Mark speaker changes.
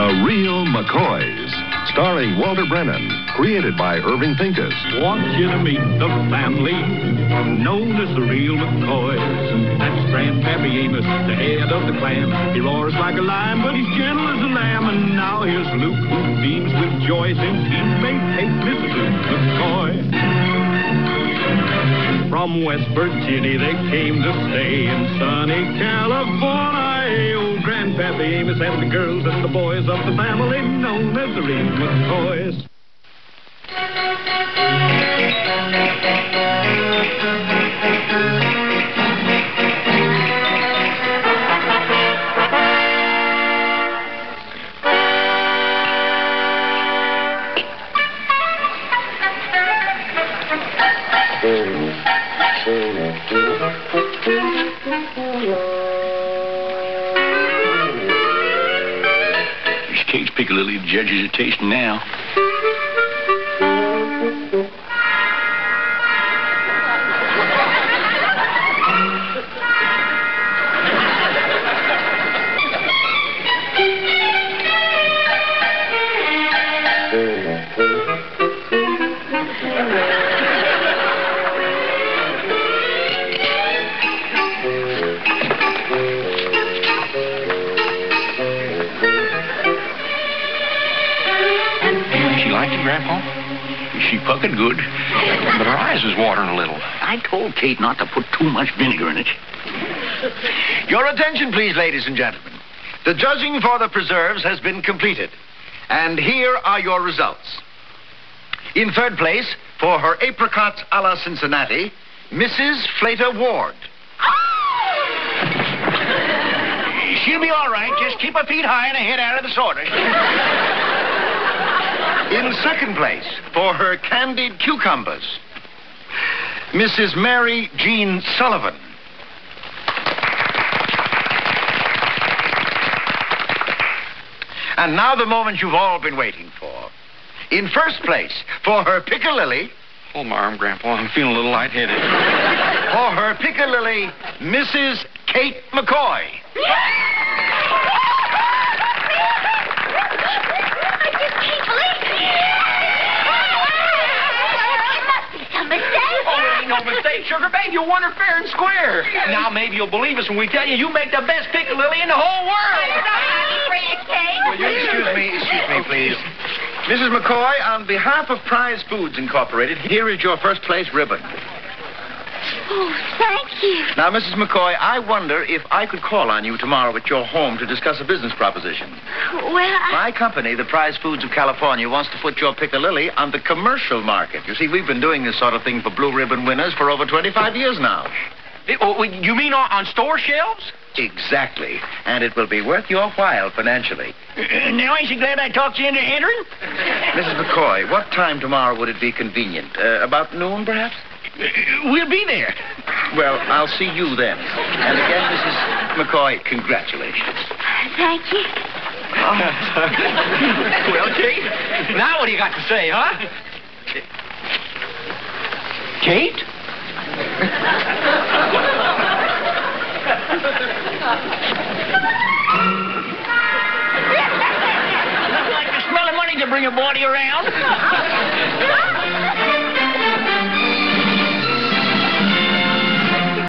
Speaker 1: The Real McCoys, starring Walter Brennan, created by Irving Pincus.
Speaker 2: Want you to meet the family known as the Real McCoys. That's Grandpappy Amos, the head of the clan. He roars like a lion, but he's gentle as a lamb. And now here's Luke, who beams with joy since may take Mrs. Luke McCoy. From West Virginia, they came to stay in sunny California. Old Grandpappy Amos and the girls and the boys of the family known as the Real McCoys.
Speaker 3: These Kate's Piccalilli the judges are tasting now. Grandpa? She puckered good, but her eyes was watering a little. I told Kate not to put too much vinegar in it.
Speaker 4: Your attention, please, ladies and gentlemen. The judging for the preserves has been completed. And here are your results. In third place, for her apricots a la Cincinnati, Mrs. Flater Ward.
Speaker 3: She'll be all right. Just keep her feet high and her head out of the sorter.
Speaker 4: In second place, for her candied cucumbers, Mrs. Mary Jean Sullivan. And now the moment you've all been waiting for. In first place, for her piccalilli,
Speaker 3: Hold my arm, Grandpa. I'm feeling a little lightheaded.
Speaker 4: for her piccalilli, Mrs. Kate McCoy.
Speaker 3: No Sugar Babe. You won her fair and square. Now maybe you'll believe us when we tell you you make the best Piccalilli in the whole world.
Speaker 4: Will you excuse me, excuse me, please. Mrs. McCoy, on behalf of Prize Foods Incorporated, here is your first place ribbon.
Speaker 5: Oh, thank you.
Speaker 4: Now, Mrs. McCoy, I wonder if I could call on you tomorrow at your home to discuss a business proposition.
Speaker 5: Well, I...
Speaker 4: My company, the Prize Foods of California, wants to put your Piccalilli on the commercial market. You see, we've been doing this sort of thing for blue ribbon winners for over 25 years now.
Speaker 3: Eh, oh, You mean on, on store shelves?
Speaker 4: Exactly. And it will be worth your while financially.
Speaker 3: Uh, now, ain't you glad I talked you into entering?
Speaker 4: Mrs. McCoy, what time tomorrow would it be convenient? Uh, about noon, perhaps?
Speaker 3: We'll be there.
Speaker 4: Well, I'll see you then. And again, Mrs. McCoy, congratulations.
Speaker 5: Thank you.
Speaker 3: well, Kate, now what do you got to say, huh? Kate? Like you're smelling money to bring your body around.